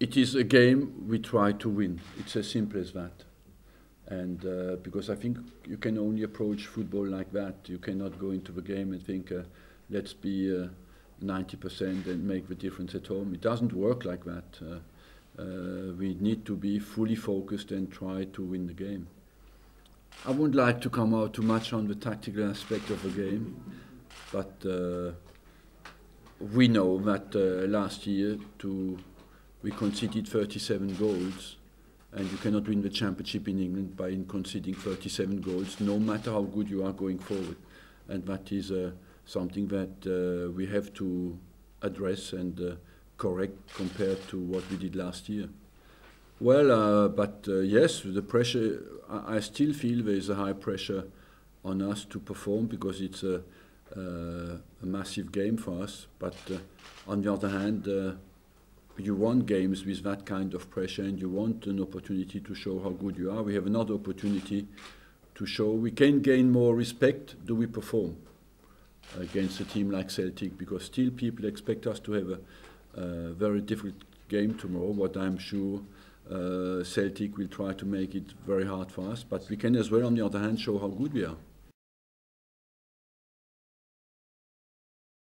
it is a game we try to win. It's as simple as that. And uh, because I think you can only approach football like that. You cannot go into the game and think, uh, let's be 90% and make the difference at home. It doesn't work like that. Uh, we need to be fully focused and try to win the game. I wouldn't like to come out too much on the tactical aspect of the game, but uh, we know that uh, last year to, we conceded 37 goals, and you cannot win the championship in England by conceding 37 goals, no matter how good you are going forward. And that is uh, something that uh, we have to address and uh, correct compared to what we did last year. Well, uh, but uh, yes, the pressure, I, I, still feel there is a high pressure on us to perform because it's a, uh, a massive game for us. But on the other hand, you want games with that kind of pressure and you want an opportunity to show how good you are. We have another opportunity to show we can gain more respect do we perform against a team like Celtic because still people expect us to have a uh, very difficult game tomorrow, but I'm sure uh, Celtic will try to make it very hard for us. But we can as well, on the other hand, show how good we are.